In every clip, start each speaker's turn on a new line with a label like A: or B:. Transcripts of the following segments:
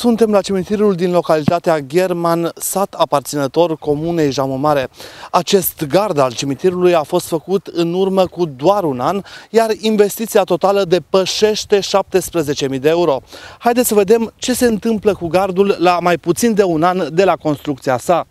A: Suntem la cimitirul din localitatea German, sat aparținător comunei Jamomare. Acest gard al cimitirului a fost făcut în urmă cu doar un an, iar investiția totală depășește 17.000 de euro. Haideți să vedem ce se întâmplă cu gardul la mai puțin de un an de la construcția sa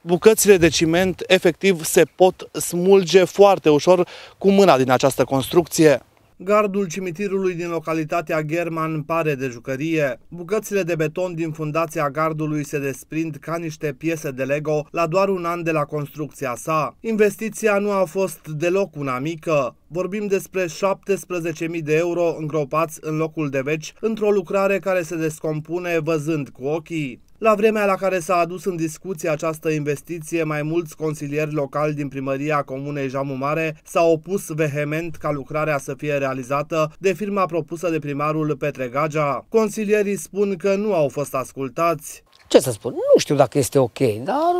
A: bucățile de ciment efectiv se pot smulge foarte ușor cu mâna din această construcție. Gardul cimitirului din localitatea German pare de jucărie. Bucățile de beton din fundația gardului se desprind ca niște piese de Lego la doar un an de la construcția sa. Investiția nu a fost deloc una mică. Vorbim despre 17.000 de euro îngropați în locul de veci într-o lucrare care se descompune văzând cu ochii. La vremea la care s-a adus în discuție această investiție, mai mulți consilieri locali din primăria comunei Jamu Mare s-au opus vehement ca lucrarea să fie realizată de firma propusă de primarul Petre Gagea. Consilierii spun că nu au fost ascultați.
B: Ce să spun, nu știu dacă este ok, dar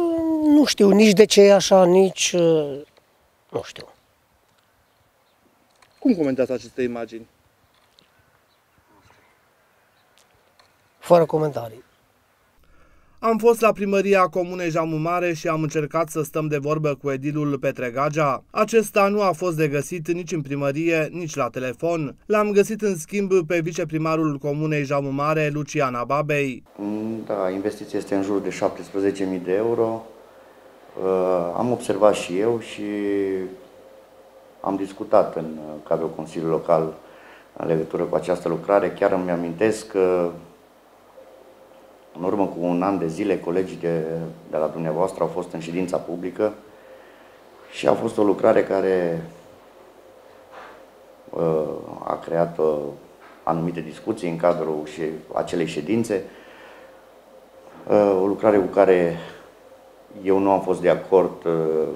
B: nu știu nici de ce e așa, nici... Uh, nu știu.
A: Cum comentați aceste imagini?
B: Fără comentarii.
A: Am fost la primăria comunei Jamu Mare și am încercat să stăm de vorbă cu edilul Petre Gagea. Acesta nu a fost de găsit nici în primărie, nici la telefon. L-am găsit în schimb pe viceprimarul comunei Jamu Mare, Luciana Babei.
C: Da, investiția este în jur de 17.000 de euro. Uh, am observat și eu și am discutat în cadrul Consiliului Local în legătură cu această lucrare. Chiar îmi amintesc că în urmă cu un an de zile, colegii de, de la dumneavoastră au fost în ședința publică și a fost o lucrare care uh, a creat uh, anumite discuții în cadrul și acelei ședințe. Uh, o lucrare cu care eu nu am fost de acord uh,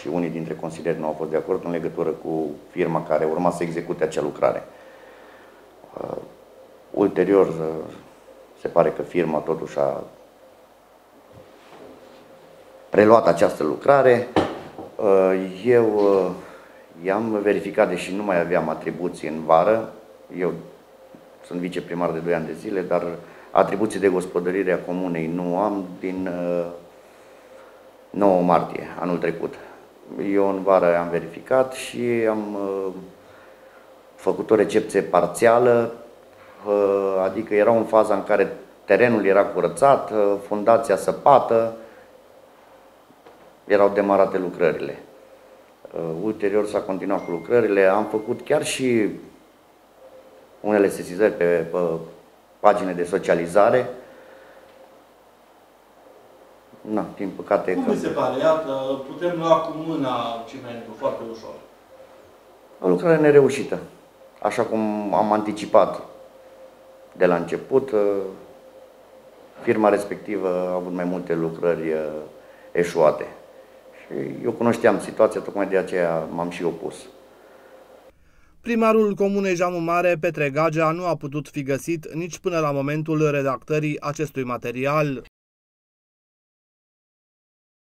C: și unii dintre consilieri nu au fost de acord în legătură cu firma care urma să execute acea lucrare. Uh, ulterior, uh, se pare că firma totuși a preluat această lucrare. Uh, eu uh, i-am verificat, deși nu mai aveam atribuții în vară. Eu sunt viceprimar de 2 ani de zile, dar atribuții de gospodărire a comunei nu am din 9 uh, martie anul trecut. Eu în vară am verificat și am făcut o recepție parțială adică era în faza în care terenul era curățat, fundația săpată, erau demarate lucrările. Ulterior s-a continuat cu lucrările, am făcut chiar și unele sesizări pe, pe pagine de socializare. Na, din păcate...
A: Cum
C: că...
A: mi se pare? Iată, putem lua cu mâna cimentul foarte ușor.
C: O lucrare nereușită, așa cum am anticipat de la început. Uh, firma respectivă a avut mai multe lucrări uh, eșuate. Și eu cunoșteam situația, tocmai de aceea m-am și opus.
A: Primarul Comunei Jamu Mare, Petre Gagea, nu a putut fi găsit nici până la momentul redactării acestui material.